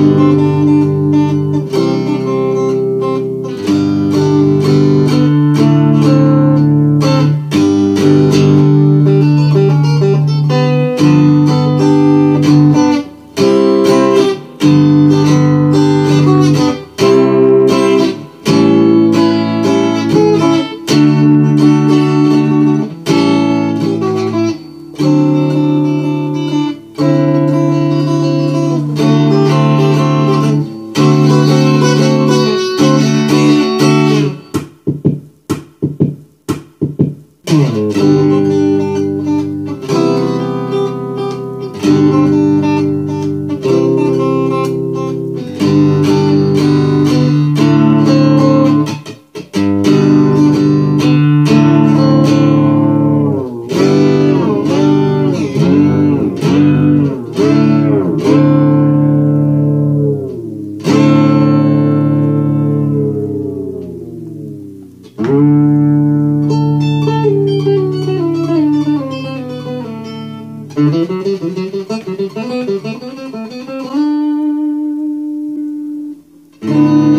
you. Thank mm -hmm. you. Thank